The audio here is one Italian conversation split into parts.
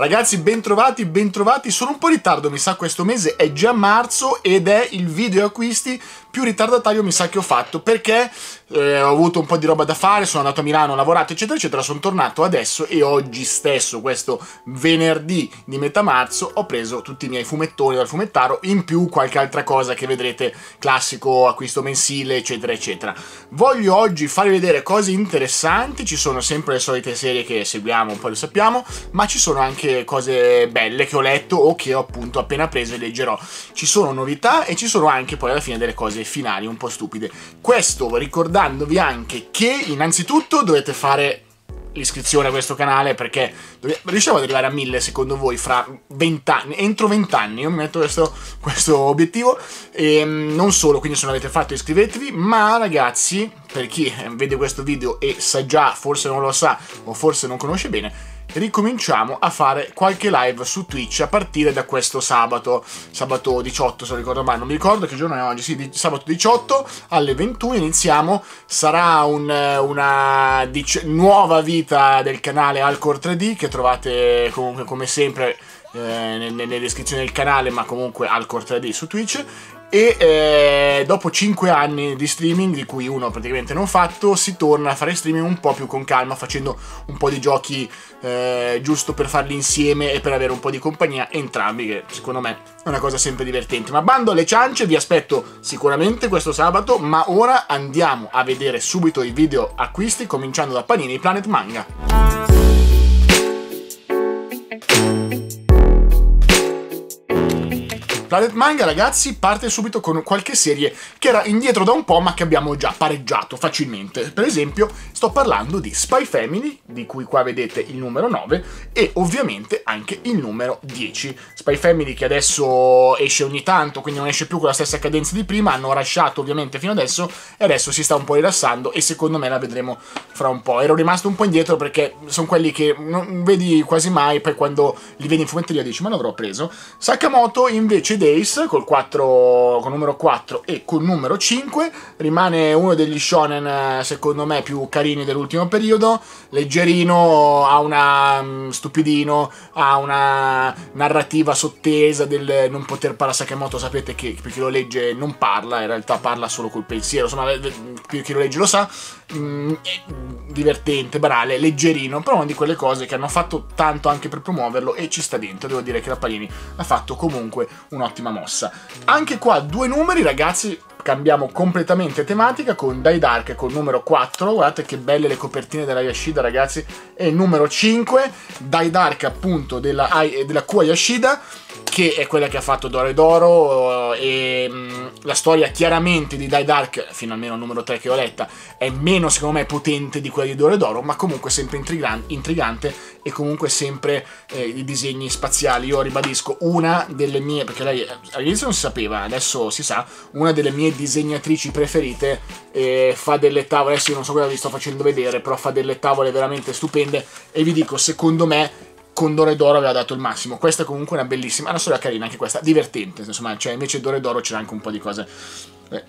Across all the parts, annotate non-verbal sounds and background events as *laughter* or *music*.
Ragazzi, bentrovati, bentrovati. Sono un po' in ritardo, mi sa questo mese è già marzo ed è il video acquisti più ritardatario mi sa che ho fatto perché eh, ho avuto un po' di roba da fare, sono andato a Milano, ho lavorato eccetera eccetera, sono tornato adesso e oggi stesso, questo venerdì di metà marzo, ho preso tutti i miei fumettoni dal fumettaro, in più qualche altra cosa che vedrete, classico acquisto mensile eccetera eccetera. Voglio oggi farvi vedere cose interessanti, ci sono sempre le solite serie che seguiamo, un po' lo sappiamo, ma ci sono anche cose belle che ho letto o che ho appunto appena preso e leggerò. Ci sono novità e ci sono anche poi alla fine delle cose finali un po' stupide. Questo ricordandovi anche che innanzitutto dovete fare l'iscrizione a questo canale perché riusciamo ad arrivare a 1000 secondo voi fra 20 anni, entro 20 anni, io mi metto questo, questo obiettivo e ehm, non solo, quindi se non l'avete fatto iscrivetevi, ma ragazzi, per chi vede questo video e sa già, forse non lo sa o forse non conosce bene, ricominciamo a fare qualche live su Twitch a partire da questo sabato, sabato 18 se non ricordo mai, non mi ricordo che giorno è oggi, sì, sabato 18 alle 21 iniziamo, sarà un, una dic- nuova vita del canale Alcor 3D che trovate comunque come sempre eh, nelle descrizioni del canale ma comunque Alcor 3D su Twitch e eh, dopo 5 anni di streaming, di cui uno praticamente non fatto, si torna a fare streaming un po' più con calma, facendo un po' di giochi eh, giusto per farli insieme e per avere un po' di compagnia entrambi, che secondo me è una cosa sempre divertente. Ma bando alle ciance, vi aspetto sicuramente questo sabato, ma ora andiamo a vedere subito i video acquisti, cominciando da Panini Planet Manga. Planet Manga, ragazzi, parte subito con qualche serie che era indietro da un po', ma che abbiamo già pareggiato facilmente. Per esempio, sto parlando di Spy Family, di cui qua vedete il numero 9, e ovviamente anche il numero 10. Spy Family che adesso esce ogni tanto, quindi non esce più con la stessa cadenza di prima, hanno rasciato ovviamente fino adesso, e adesso si sta un po' rilassando, e secondo me la vedremo fra un po'. Ero rimasto un po' indietro perché sono quelli che non vedi quasi mai, poi quando li vedi in fumetteria dici ma l'avrò preso. Sakamoto invece Days col, 4, col numero 4 e col numero 5 rimane uno degli shonen secondo me più carini dell'ultimo periodo. Leggerino ha una um, stupidino ha una narrativa sottesa del non poter parlare. Sakamoto sapete che per chi lo legge non parla in realtà parla solo col pensiero insomma per chi lo legge lo sa. Mm, divertente, banale, leggerino, però una di quelle cose che hanno fatto tanto anche per promuoverlo e ci sta dentro. Devo dire che la Palini ha fatto comunque un'ottima mossa. Anche qua due numeri, ragazzi, cambiamo completamente tematica con Dai Dark col numero 4, guardate che belle le copertine della Yashida ragazzi, e il numero 5, Dai Dark appunto della, della Kua Yashida, che è quella che ha fatto Doro e Doro e mh, la storia chiaramente di Die Dark, fino almeno al numero 3 che ho letta, è meno secondo me potente di quella di Doro e Doro, ma comunque sempre intrigante e comunque sempre eh, i disegni spaziali. Io ribadisco una delle mie, perché lei all'inizio non si sapeva, adesso si sa, una delle mie disegnatrici preferite eh, fa delle tavole, adesso io non so cosa vi sto facendo vedere, però fa delle tavole veramente stupende e vi dico, secondo me con Dore d'Oro aveva dato il massimo. Questa è comunque una bellissima, una storia carina anche questa, divertente, insomma, cioè invece Dore d'Oro c'era anche un po' di cose. Beh.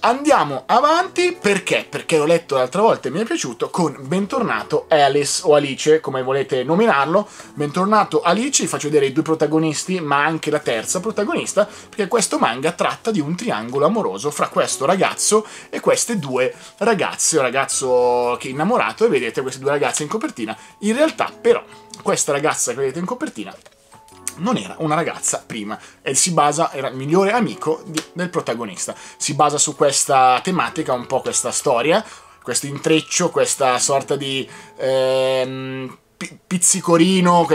Andiamo avanti perché? Perché l'ho letto l'altra volta e mi è piaciuto con Bentornato Alice o Alice, come volete nominarlo. Bentornato Alice, vi faccio vedere i due protagonisti, ma anche la terza protagonista, perché questo manga tratta di un triangolo amoroso fra questo ragazzo e queste due ragazze, un ragazzo che è innamorato e vedete queste due ragazze in copertina. In realtà però questa ragazza che vedete in copertina non era una ragazza prima e si basa, era il migliore amico di, del protagonista. Si basa su questa tematica, un po' questa storia, questo intreccio, questa sorta di ehm, pizzicorino,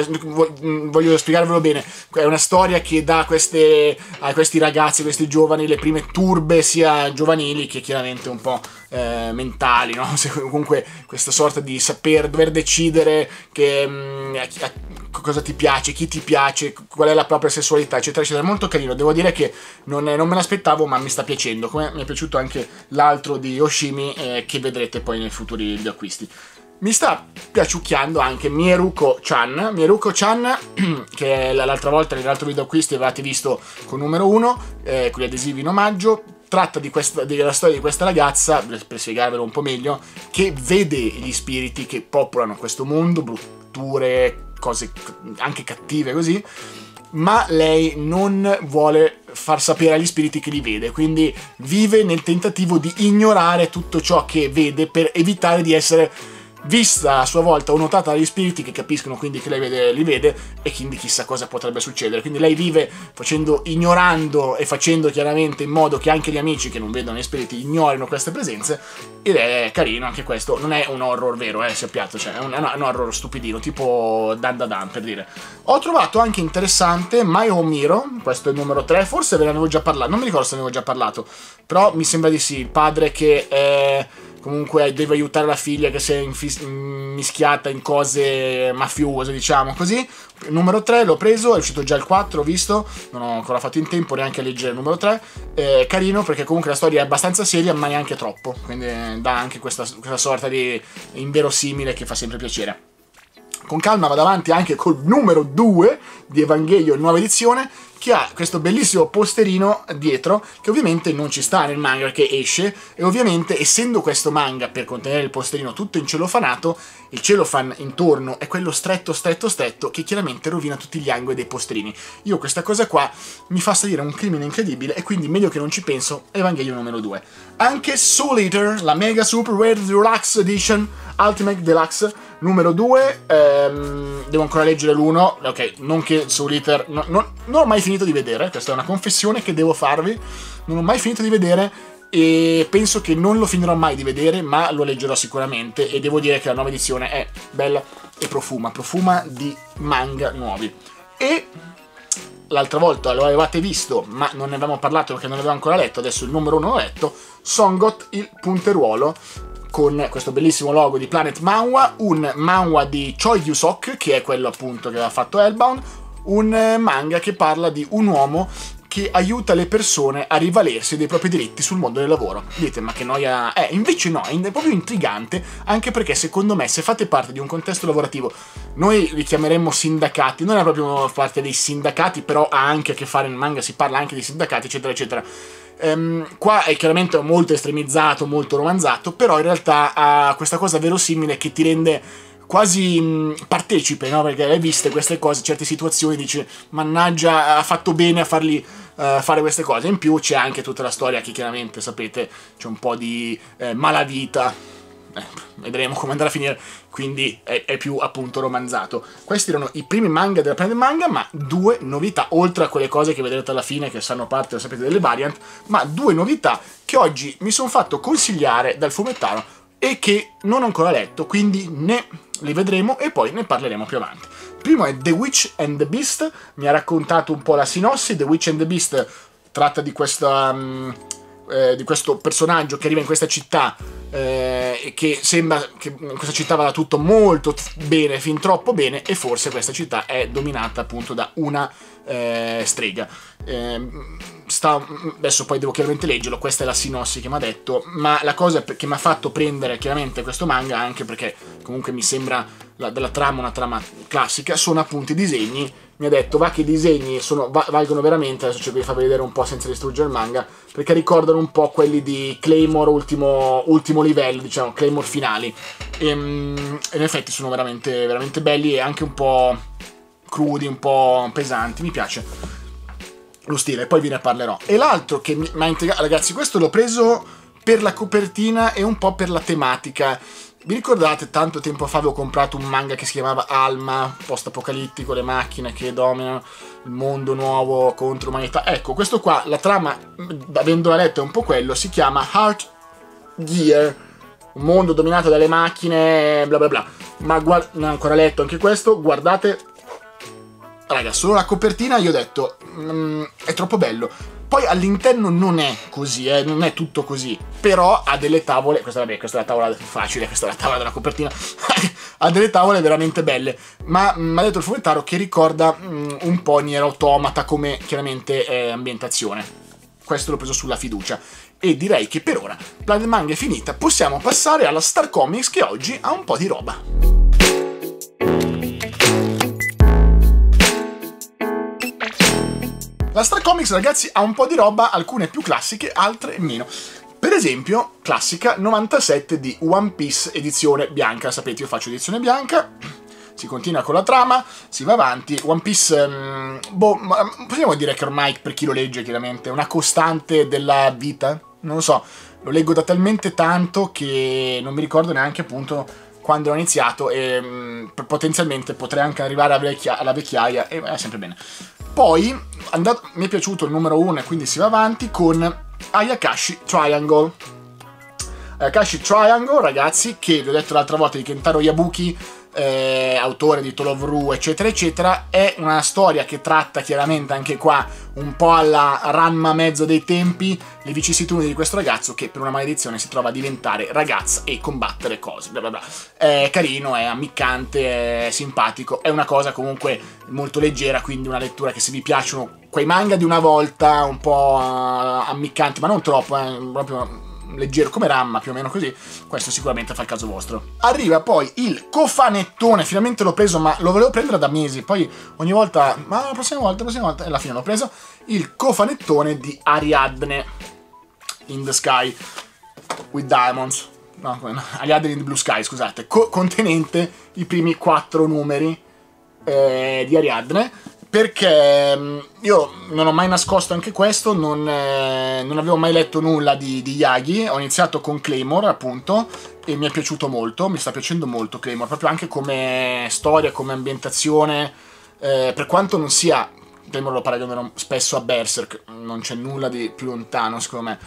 voglio spiegarvelo bene, è una storia che dà queste, a questi ragazzi, a questi giovani, le prime turbe sia giovanili che chiaramente un po' eh, mentali, no? *laughs* comunque questa sorta di saper, dover decidere che, mm, cosa ti piace, chi ti piace, qual è la propria sessualità, eccetera, eccetera. È molto carino. Devo dire che non, non me l'aspettavo, ma mi sta piacendo. Come mi è piaciuto anche l'altro di Yoshimi, eh, che vedrete poi nei futuri acquisti. Mi sta piaciucchiando anche Mieruko-chan. Mieruko-chan, *clears throat* che l'altra volta nell'altro video acquisti avevate visto con numero 1, eh, con gli adesivi in omaggio tratta questa, della storia di questa ragazza, per spiegarvelo un po' meglio, che vede gli spiriti che popolano questo mondo, brutture, cose anche cattive così, ma lei non vuole far sapere agli spiriti che li vede, quindi vive nel tentativo di ignorare tutto ciò che vede per evitare di essere vista a sua volta o notata dagli spiriti che capiscono quindi che lei vede, li vede e quindi chissà cosa potrebbe succedere. Quindi lei vive facendo, ignorando e facendo chiaramente in modo che anche gli amici che non vedono gli spiriti ignorino queste presenze ed è carino anche questo. Non è un horror vero, eh, sappiate, cioè è un, è un horror stupidino, tipo Dan Da Dan per dire. Ho trovato anche interessante My Home Hero, questo è il numero 3, forse ve ne avevo già parlato, non mi ricordo se ne avevo già parlato, però mi sembra di sì, il padre che... Eh, comunque deve aiutare la figlia che si è mischiata in cose mafiose, diciamo così. Numero 3 l'ho preso, è uscito già il 4, ho visto, non ho ancora fatto in tempo neanche a leggere il numero 3. È carino perché comunque la storia è abbastanza seria, ma neanche troppo, quindi dà anche questa, questa sorta di inverosimile che fa sempre piacere. Con calma vado avanti anche col numero 2 di Evangelion, nuova edizione, che ha questo bellissimo posterino dietro che ovviamente non ci sta nel manga che esce e ovviamente essendo questo manga per contenere il posterino tutto in celofanato il celofan intorno è quello stretto stretto stretto che chiaramente rovina tutti gli angoli dei posterini. Io questa cosa qua mi fa salire un crimine incredibile e quindi meglio che non ci penso Evangelion numero 2 anche Soul Eater la Mega Super Red Deluxe Edition Ultimate Deluxe numero 2 ehm, devo ancora leggere l'1 ok non che Soul Eater no, no, non ho mai finito di vedere, questa è una confessione che devo farvi, non ho mai finito di vedere e penso che non lo finirò mai di vedere, ma lo leggerò sicuramente. E devo dire che la nuova edizione è bella e profuma, profuma di manga nuovi. E l'altra volta lo avevate visto, ma non ne avevamo parlato perché non l'avevo ancora letto, adesso il numero 1 l'ho letto, Songot il punteruolo con questo bellissimo logo di Planet Manhwa, un manhwa di Choi Yusok, che è quello appunto che aveva fatto Hellbound, un eh, manga che parla di un uomo che aiuta le persone a rivalersi dei propri diritti sul mondo del lavoro. Dite, ma che noia... Eh, invece no, è proprio intrigante, anche perché secondo me se fate parte di un contesto lavorativo, noi li chiameremmo sindacati, non è proprio parte dei sindacati, però ha anche a che fare nel manga, si parla anche di sindacati, eccetera, eccetera. Um, qua è chiaramente molto estremizzato, molto romanzato, però in realtà ha questa cosa verosimile che ti rende quasi mh, partecipe, no? Perché hai viste queste cose, certe situazioni, dice, mannaggia, ha fatto bene a farli uh, fare queste cose. In più c'è anche tutta la storia che chiaramente, sapete, c'è un po' di eh, malavita. Eh, vedremo come andrà a finire, quindi è, è, più appunto romanzato. Questi erano i primi manga della Planet Manga, ma due novità, oltre a quelle cose che vedrete alla fine, che sanno parte, lo sapete, delle variant, ma due novità che oggi mi sono fatto consigliare dal fumettaro e che non ho ancora letto, quindi ne li vedremo e poi ne parleremo più avanti. primo è The Witch and the Beast, mi ha raccontato un po' la sinossi, The Witch and the Beast tratta di, questa, um, eh, di questo personaggio che arriva in questa città eh, e che sembra che in questa città vada tutto molto bene, fin troppo bene e forse questa città è dominata appunto da una eh, strega. Eh, sta, adesso poi devo chiaramente leggerlo, questa è la sinossi che mi ha detto, ma la cosa che mi ha fatto prendere chiaramente questo manga, anche perché comunque mi sembra la, della trama una trama classica, sono appunto i disegni. Mi ha detto, va che i disegni sono, va, valgono veramente, adesso cerco di farvi vedere un po' senza distruggere il manga, perché ricordano un po' quelli di Claymore ultimo, ultimo livello, diciamo, Claymore finali. E, ehm, e in effetti sono veramente, veramente belli e anche un po' crudi, un po' pesanti, mi piace lo stile, poi ve ne parlerò. E l'altro che mi ha intrigato, ragazzi, questo l'ho preso per la copertina e un po' per la tematica. Vi ricordate, tanto tempo fa avevo comprato un manga che si chiamava Alma, post-apocalittico, le macchine che dominano il mondo nuovo contro l'umanità. Ecco, questo qua, la trama, avendo letto è un po' quello, si chiama Heart Gear, un mondo dominato dalle macchine, bla bla bla. Ma non ho ancora letto anche questo, guardate raga, solo la copertina io ho detto, mm, è troppo bello. Poi all'interno non è così, eh, non è tutto così, però ha delle tavole, questa, vabbè, questa è la tavola facile, questa è la tavola della copertina, *laughs* ha delle tavole veramente belle, ma mi mm, ha detto il fumettaro che ricorda mm, un po' Nier Automata come chiaramente eh, ambientazione. Questo l'ho preso sulla fiducia. E direi che per ora Planet Manga è finita, possiamo passare alla Star Comics che oggi ha un po' di roba. La Star Comics, ragazzi, ha un po' di roba, alcune più classiche, altre meno. Per esempio, classica 97 di One Piece edizione bianca. Sapete, io faccio edizione bianca. si continua con la trama, si va avanti. One Piece, um, boh, possiamo dire che ormai per chi lo legge chiaramente è una costante della vita? Non lo so, lo leggo da talmente tanto che non mi ricordo neanche appunto quando ho iniziato e um, potenzialmente potrei anche arrivare alla, vecchia, alla vecchiaia e è sempre bene. Poi andato, mi è piaciuto il numero 1 e quindi si va avanti con Ayakashi Triangle. Ayakashi Triangle, ragazzi, che vi ho detto l'altra volta di Kentaro Yabuki, eh, autore di Tolov Ru, eccetera, eccetera, è una storia che tratta chiaramente anche qua un po' alla Ranma mezzo dei tempi, le vicissitudini di questo ragazzo che per una maledizione si trova a diventare ragazza e combattere cose, bla bla bla. È carino, è ammiccante, è simpatico, è una cosa comunque molto leggera, quindi una lettura che se vi piacciono quei manga di una volta, un po' ammiccanti, ma non troppo, eh, proprio leggero come Ramma, più o meno così, questo sicuramente fa il caso vostro. Arriva poi il cofanettone, finalmente l'ho preso, ma lo volevo prendere da mesi, poi ogni volta, ma la prossima volta, la prossima volta, e alla fine l'ho preso, il cofanettone di Ariadne in the Sky with Diamonds. No, *laughs* Ariadne in the Blue Sky, scusate, co contenente i primi quattro numeri eh, di Ariadne perché mm, io non ho mai nascosto anche questo, non, eh, non avevo mai letto nulla di, di, Yagi, ho iniziato con Claymore appunto e mi è piaciuto molto, mi sta piacendo molto Claymore, proprio anche come storia, come ambientazione, eh, per quanto non sia, Claymore lo paragono spesso a Berserk, non c'è nulla di più lontano secondo me,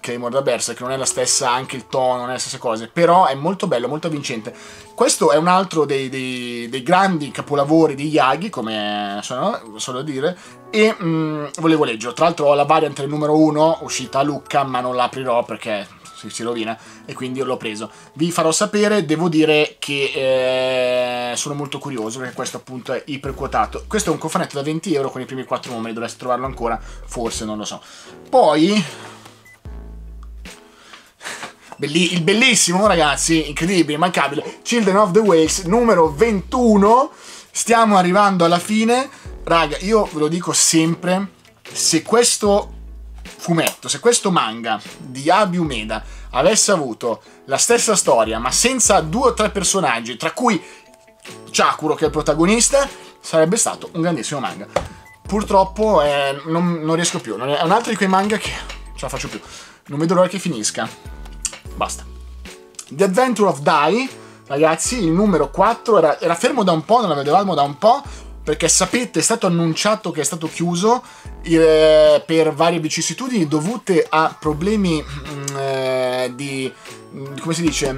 Claymore da Berserk, non è la stessa, anche il tono, non è la stessa cosa, però è molto bello, molto avvincente. Questo è un altro dei, dei, dei grandi capolavori di Yagi, come sono, sono dire, e mh, mm, volevo leggerlo. Tra l'altro ho la variant del numero 1 uscita a Lucca, ma non l'aprirò perché si, si rovina e quindi l'ho preso. Vi farò sapere, devo dire che eh, sono molto curioso perché questo appunto è iperquotato. Questo è un cofanetto da 20 euro con i primi 4 numeri, dovreste trovarlo ancora, forse, non lo so. Poi Belli il bellissimo, ragazzi, incredibile, immancabile. Children of the Whales, numero 21. Stiamo arrivando alla fine. Raga, io ve lo dico sempre, se questo fumetto, se questo manga di Abi Umeda avesse avuto la stessa storia, ma senza due o tre personaggi, tra cui Chakuro che è il protagonista, sarebbe stato un grandissimo manga. Purtroppo eh, non, non, riesco più, è un altro di quei manga che ce la faccio più. Non vedo l'ora che finisca. Basta. The Adventure of Die, ragazzi, il numero 4 era, era fermo da un po', non la vedevamo da un po', perché sapete è stato annunciato che è stato chiuso eh, per varie vicissitudini dovute a problemi mm, eh, di, mm, come si dice,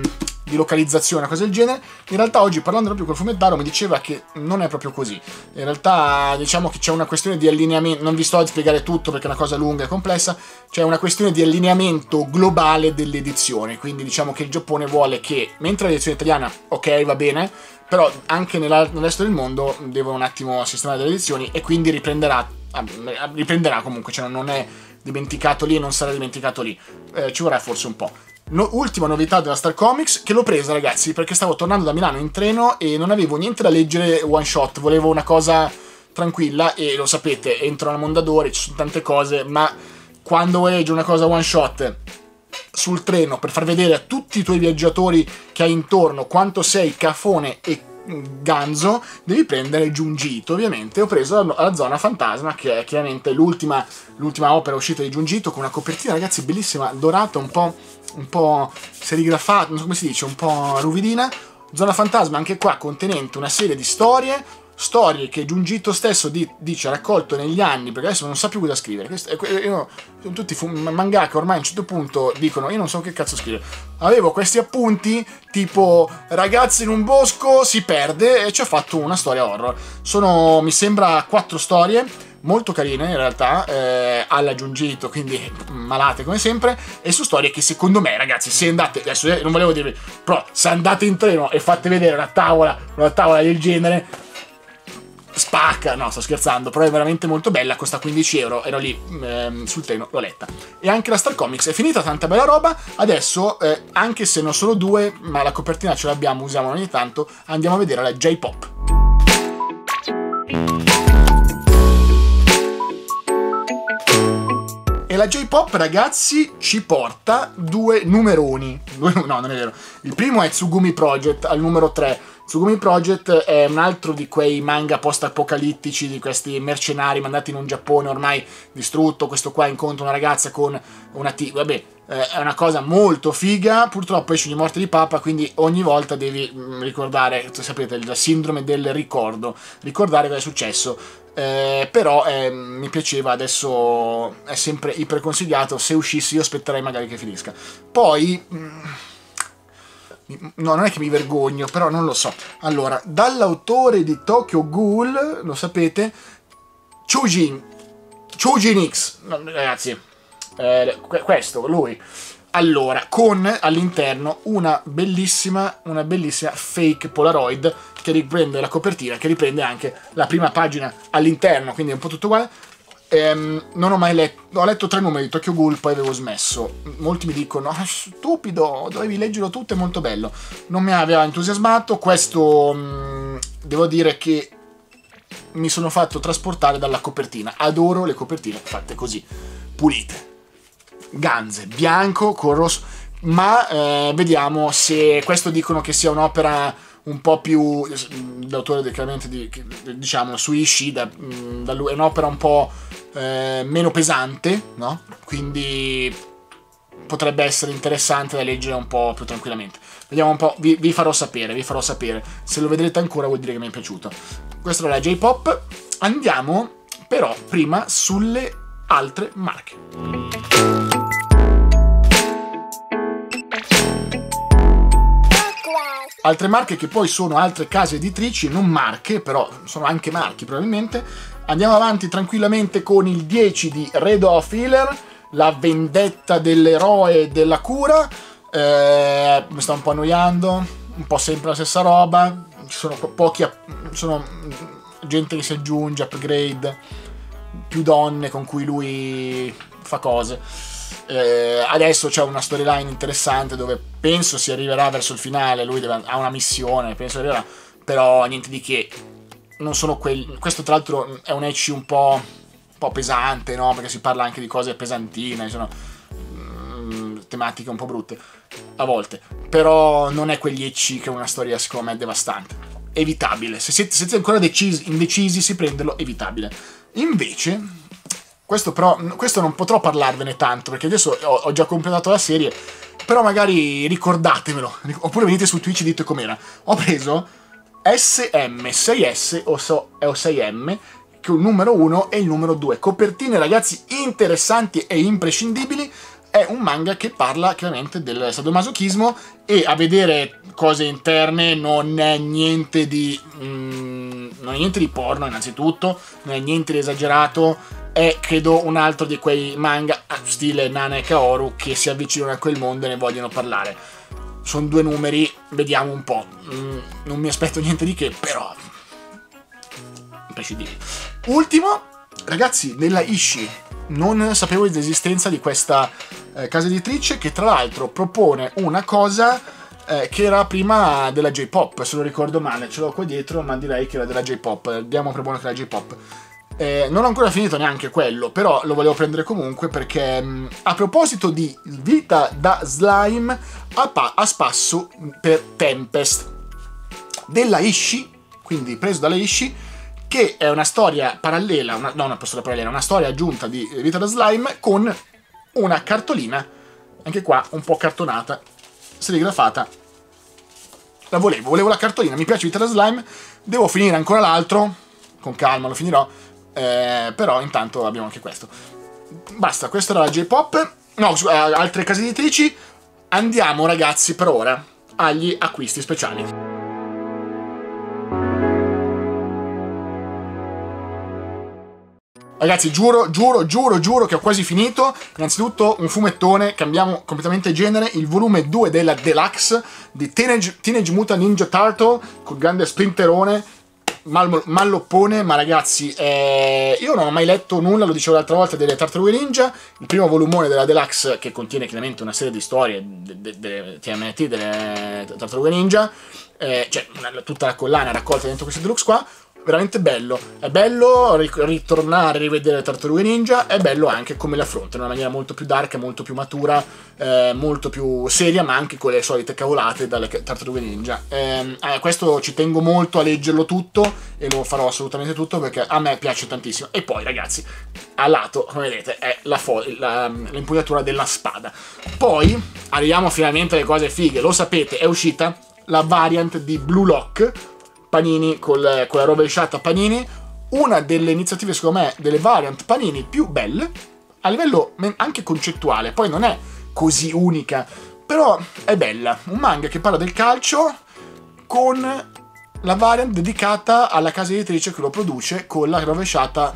di localizzazione, cose del genere. In realtà oggi parlando proprio col fumettaro mi diceva che non è proprio così. In realtà diciamo che c'è una questione di allineamento, non vi sto a spiegare tutto perché è una cosa lunga e complessa, c'è una questione di allineamento globale dell'edizione, quindi diciamo che il Giappone vuole che, mentre l'edizione italiana, ok, va bene, però anche nel resto del mondo devono un attimo sistemare delle edizioni e quindi riprenderà, ah, riprenderà comunque, cioè non è dimenticato lì e non sarà dimenticato lì, eh, ci vorrà forse un po'. No, ultima novità della Star Comics che l'ho presa ragazzi perché stavo tornando da Milano in treno e non avevo niente da leggere one shot, volevo una cosa tranquilla e lo sapete, entro a Mondadori, ci sono tante cose, ma quando leggere una cosa one shot sul treno per far vedere a tutti i tuoi viaggiatori che hai intorno quanto sei cafone e ganzo, devi prendere Giungito, ovviamente. Ho preso la, la Zona Fantasma, che è chiaramente l'ultima, l'ultima opera uscita di Giungito, con una copertina, ragazzi, bellissima, dorata, un po', un po' serigrafata, non so come si dice, un po' ruvidina. Zona Fantasma, anche qua, contenente una serie di storie, storie che Giungito stesso di, dice ha raccolto negli anni, perché adesso non sa più cosa scrivere. Questo, io, sono tutti manga che ormai a un certo punto dicono io non so che cazzo scrivere. Avevo questi appunti tipo ragazzi in un bosco si perde e ci ha fatto una storia horror. Sono, mi sembra, quattro storie molto carine in realtà, eh, alla quindi malate come sempre, e su storie che secondo me, ragazzi, se andate, adesso eh, non volevo dirvi, però se andate in treno e fate vedere una tavola, una tavola del genere, spacca, no sto scherzando, però è veramente molto bella, costa 15 euro, ero lì ehm, sul treno, l'ho letta. E anche la Star Comics è finita, tanta bella roba, adesso eh, anche se non sono due, ma la copertina ce l'abbiamo, usiamo ogni tanto, andiamo a vedere la J-Pop. La J-Pop, ragazzi, ci porta due numeroni. no, non è vero. Il primo è Tsugumi Project al numero 3 Tsugumi Project è un altro di quei manga post-apocalittici, di questi mercenari mandati in un Giappone ormai distrutto. Questo qua incontra una ragazza con una T. Vabbè, eh, è una cosa molto figa. Purtroppo esce di morte di papa, quindi ogni volta devi mm, ricordare, sapete, la sindrome del ricordo, ricordare cosa è successo. Eh, però eh, mi piaceva, adesso è sempre iperconsigliato. Se uscissi, io aspetterei magari che finisca. Poi. Mh, mm, No, non è che mi vergogno, però non lo so. Allora, dall'autore di Tokyo Ghoul, lo sapete, Chujin. Chujin X. No, ragazzi, eh, questo, lui. Allora, con all'interno una bellissima, una bellissima fake Polaroid che riprende la copertina, che riprende anche la prima pagina all'interno, quindi è un po' tutto uguale Ehm, non ho mai letto, ho letto tre numeri di Tokyo Ghoul, poi avevo smesso. Molti mi dicono, ah, stupido, dovevi leggerlo tutto, è molto bello. Non mi aveva entusiasmato, questo mh, mm, devo dire che mi sono fatto trasportare dalla copertina. Adoro le copertine fatte così, pulite. Ganze, bianco con rosso. Ma eh, vediamo se questo dicono che sia un'opera un po' più l'autore chiaramente di, diciamo su Ishida da lui è un'opera un po' eh, meno pesante no? quindi potrebbe essere interessante da leggere un po' più tranquillamente. Vediamo un po' vi, vi, farò sapere vi farò sapere. Se lo vedrete ancora vuol dire che mi è piaciuto. Questa era J-pop. Andiamo però prima sulle altre marche Altre marche che poi sono altre case editrici, non marche, però sono anche marchi probabilmente. Andiamo avanti tranquillamente con il 10 di Red of Healer, la vendetta dell'eroe della cura. Eh, mi sta un po' annoiando, un po' sempre la stessa roba. Ci sono pochi. sono gente che si aggiunge, upgrade, più donne con cui lui fa cose. Eh, adesso c'è una storyline interessante dove penso si arriverà verso il finale, lui deve, ha una missione, penso arriverà, però niente di che. Non sono quelli... Questo tra l'altro è un ecci un po', un po' pesante, no? Perché si parla anche di cose pesantine, sono mm, tematiche un po' brutte a volte. Però non è quegli ecci che una storia secondo me è devastante. Evitabile. Se siete, se siete ancora decisi, indecisi, si prenderlo, evitabile. Invece, questo però, questo non potrò parlarvene tanto, perché adesso ho, ho già completato la serie però magari ricordatemelo, oppure venite su Twitch e dite com'era. Ho preso SM6S o, so, o 6M, che il numero 1 e il numero 2. Copertine, ragazzi, interessanti e imprescindibili. È un manga che parla chiaramente del sadomasochismo e a vedere cose interne non è niente di... Mm, non è niente di porno innanzitutto, non è niente di esagerato, è credo un altro di quei manga stile Nana e Kaoru che si avvicinano a quel mondo e ne vogliono parlare. Sono due numeri, vediamo un po'. Mm, non mi aspetto niente di che, però imprescindibile. Ultimo, ragazzi, nella Ishi non sapevo dell'esistenza di questa eh, casa editrice che tra l'altro propone una cosa eh, che era prima della J-pop, se lo ricordo male, ce l'ho qua dietro, ma direi che era della J-pop. Diamo per buono che era J-pop. Eh, non ho ancora finito neanche quello, però lo volevo prendere comunque perché mh, mm, a proposito di vita da slime a, a spasso per Tempest. Della Ishi, quindi preso dalla Ishi, che è una storia parallela, una, no, una storia parallela, una storia aggiunta di vita da slime con una cartolina, anche qua un po' cartonata, serigrafata. La volevo, volevo la cartolina, mi piace vita da slime, devo finire ancora l'altro, con calma lo finirò, eh, però intanto abbiamo anche questo. Basta, questa era la J-Pop. No, eh, altre case editrici. Andiamo ragazzi per ora agli acquisti speciali. Ragazzi, giuro, giuro, giuro, giuro che ho quasi finito. Innanzitutto un fumettone, cambiamo completamente genere, il volume 2 della Deluxe di Teenage, Teenage Mutant Ninja Turtle, col grande splinterone, mal, malloppone, ma ragazzi, eh, io non ho mai letto nulla, lo dicevo l'altra volta, delle Tartarughe Ninja, il primo volumone della Deluxe che contiene chiaramente una serie di storie delle TMNT, delle Tartarughe Ninja, eh, cioè una, tutta la collana raccolta dentro questo Deluxe qua, veramente bello. È bello ritornare a rivedere Tartarughe Ninja, è bello anche come la affronta, in una maniera molto più dark, molto più matura, eh, molto più seria, ma anche con le solite cavolate dalle Tartarughe Ninja. Eh, eh, questo ci tengo molto a leggerlo tutto e lo farò assolutamente tutto perché a me piace tantissimo. E poi ragazzi, a lato, come vedete, è l'impugnatura della spada. Poi arriviamo finalmente alle cose fighe, lo sapete, è uscita la variant di Blue Lock Panini col, con la rovesciata Panini, una delle iniziative secondo me delle variant Panini più belle a livello anche concettuale, poi non è così unica, però è bella, un manga che parla del calcio con la variant dedicata alla casa editrice che lo produce con la rovesciata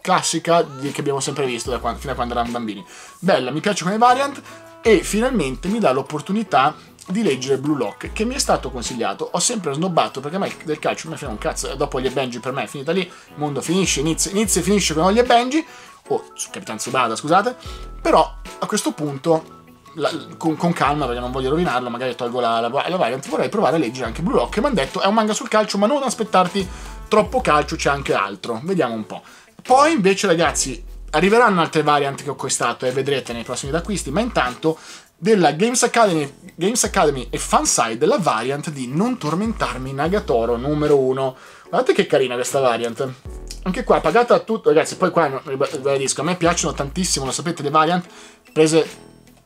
classica che abbiamo sempre visto quando, fino a quando eravamo bambini. Bella, mi piace come variant e finalmente mi dà l'opportunità di leggere Blue Lock, che mi è stato consigliato. Ho sempre snobbato perché a me del calcio mi frega un cazzo. Dopo gli Benji per me è finita lì. Il mondo finisce, inizia, inizia e finisce con gli Benji. O su Capitan Subada, scusate. Però a questo punto. La, con, con, calma perché non voglio rovinarlo, magari tolgo la, la, la variant. Vorrei provare a leggere anche Blue Lock. Che mi hanno detto è un manga sul calcio, ma non aspettarti troppo calcio, c'è anche altro. Vediamo un po'. Poi invece, ragazzi, arriveranno altre variant che ho acquistato e vedrete nei prossimi acquisti. Ma intanto della Games Academy, Games Academy e Fanside la variant di Non tormentarmi Nagatoro numero 1. Guardate che carina questa variant. Anche qua pagata a tutto, ragazzi, poi qua ribadisco, a me piacciono tantissimo, lo sapete, le variant prese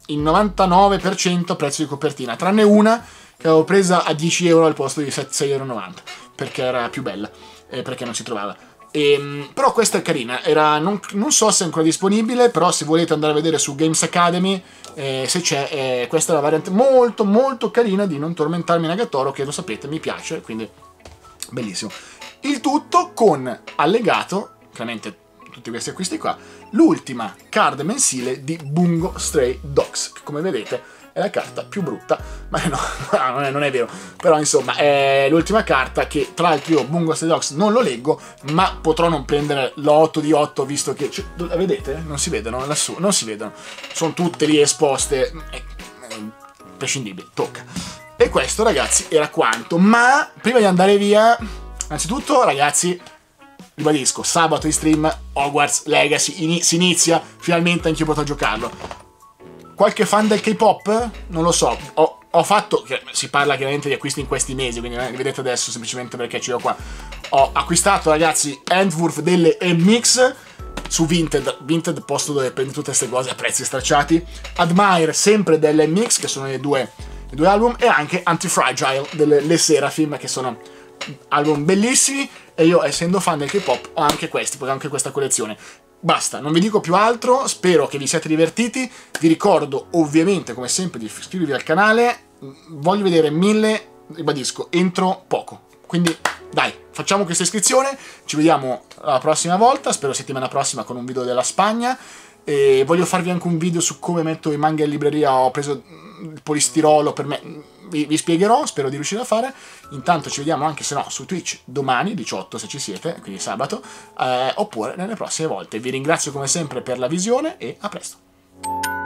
il 99% prezzo di copertina, tranne una che avevo presa a 10 euro al posto di 6,90 euro, perché era più bella, e perché non si trovava. E, ehm, però questa è carina, Era, non, non, so se è ancora disponibile, però se volete andare a vedere su Games Academy, eh, se c'è, eh, questa è la variante molto molto carina di Non Tormentarmi Nagatoro, che lo sapete mi piace, quindi bellissimo. Il tutto con allegato, chiaramente tutti questi acquisti qua, l'ultima card mensile di Bungo Stray Dogs, che come vedete è la carta più brutta, ma no, *laughs* non, è, non è vero, però insomma è l'ultima carta che tra l'altro io Bungo Dogs non lo leggo, ma potrò non prendere l'8 di 8 visto che, cioè, vedete? Non si vedono lassù, non si vedono, sono tutte lì esposte, è, è prescindibile, tocca. E questo ragazzi era quanto, ma prima di andare via, innanzitutto ragazzi ribadisco, sabato in stream Hogwarts Legacy in si inizia, finalmente anch'io potrò giocarlo. Qualche fan del K-pop? Non lo so. Ho, ho, fatto. Si parla chiaramente di acquisti in questi mesi, quindi li vedete adesso semplicemente perché ce l'ho qua. Ho acquistato, ragazzi, Endwurf delle MX su Vinted. Vinted, posto dove prendi tutte queste cose a prezzi stracciati. Admire, sempre delle MX, che sono le due, le due album. E anche Antifragile delle Le Seraphim, che sono album bellissimi. E io, essendo fan del K-pop, ho anche questi, ho anche questa collezione. Basta, non vi dico più altro, spero che vi siate divertiti, vi ricordo ovviamente come sempre di iscrivervi al canale, voglio vedere mille, ribadisco, entro poco, quindi dai, facciamo questa iscrizione, ci vediamo la prossima volta, spero settimana prossima con un video della Spagna, e voglio farvi anche un video su come metto i manga in libreria, ho preso il polistirolo per me vi, vi, spiegherò, spero di riuscire a fare. Intanto ci vediamo anche se no su Twitch domani 18 se ci siete, quindi sabato, eh, oppure nelle prossime volte. Vi ringrazio come sempre per la visione e a presto.